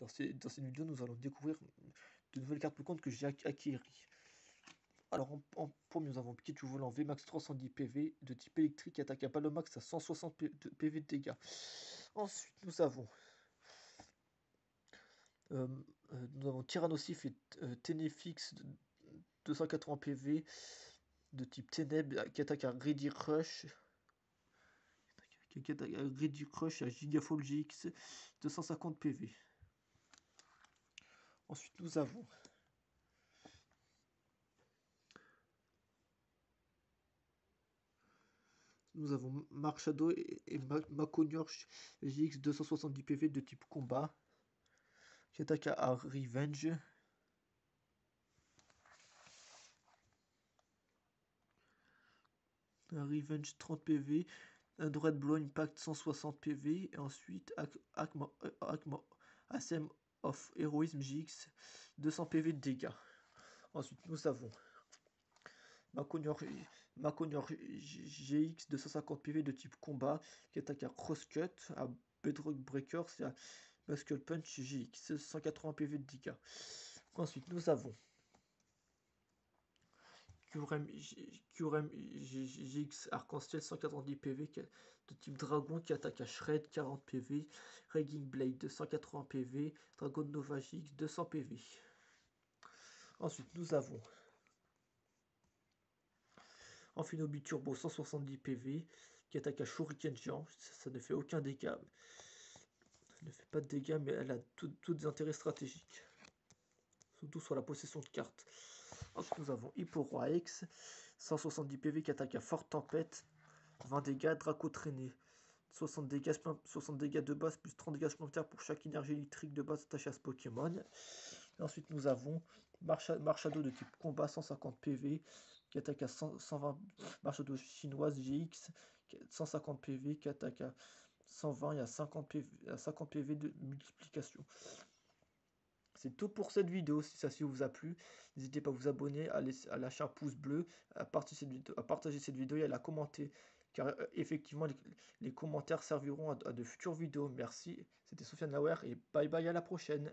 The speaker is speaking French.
Dans, dans cette vidéo, nous allons découvrir de nouvelles cartes compte que j'ai acquéries. Alors en, premier, nous avons Pikachu volant VMAX 310 PV de type électrique qui attaque à Palomax à 160 PV de dégâts. Ensuite, nous avons euh, euh, nous avons Tyrannosif et euh, Ténéfix 280 PV de type Ténèbres qui attaque à Ready Rush qui attaque à Ready Rush à Gigafall GX 250 PV. Ensuite, nous avons Nous avons Marchado et, et GX 270 PV de type combat. Qui attaque à Revenge. Un Revenge 30 PV, un Dread Blow Impact 160 PV, et ensuite Asem of Heroism GX 200 PV de dégâts. Ensuite, nous avons Maconior, GX 250 PV de type combat qui attaque à Crosscut, à Bedrock Breaker, c'est à Muscle Punch GX 180 PV de dégâts. Ensuite, nous avons Curem GX Arc-en-Ciel 190 PV de type Dragon qui attaque à Shred 40 PV, Regging Blade 280 PV, Dragon Nova GX 200 PV. Ensuite, nous avons Amphinobi Turbo 170 PV qui attaque à Shuriken. Ça, ne fait aucun dégât. Ne fait pas de dégâts, mais elle a tous des intérêts stratégiques. Surtout sur la possession de cartes. Nous avons Hipporoi X, 170 PV qui attaque à Forte Tempête, 20 dégâts, Draco Traîné. 60 dégâts, 60 dégâts de base plus 30 dégâts supplémentaires pour chaque énergie électrique de base attachée à ce Pokémon. ensuite, nous avons Marchado de type combat 150 PV qui attaque à 120 Marchado chinoise GX 150 PV qui attaque à 120 et à 50 PV, à 50 PV de multiplication. C'est tout pour cette vidéo. Si ça vous a plu, n'hésitez pas à vous abonner, à, lâcher un pouce bleu, à partager cette vidéo, et à la commenter. Car euh, effectivement, les, commentaires serviront à, de futures vidéos. Merci. C'était Sofiane Lauer et bye bye à la prochaine.